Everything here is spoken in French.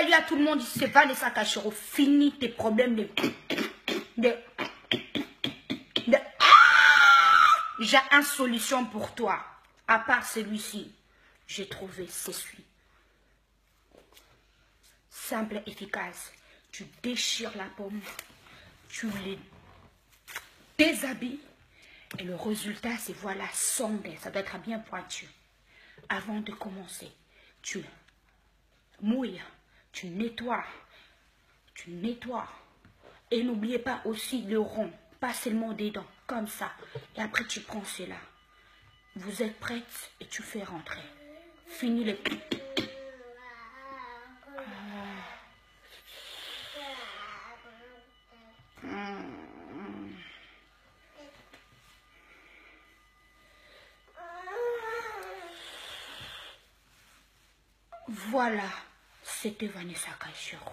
Salut à tout le monde, c'est Vanessa Cachero. Fini tes problèmes de... de... de... J'ai une solution pour toi. À part celui-ci, j'ai trouvé celui. Simple, efficace. Tu déchires la pomme, tu les déshabilles et le résultat, c'est voilà, sonde. Ça doit être bien pointu. Avant de commencer, tu mouilles, tu nettoies, tu nettoies. Et n'oubliez pas aussi le rond, pas seulement des dents, comme ça. Et après, tu prends cela. Vous êtes prête et tu fais rentrer. Fini les... Voilà, c'était Vanessa Cachero.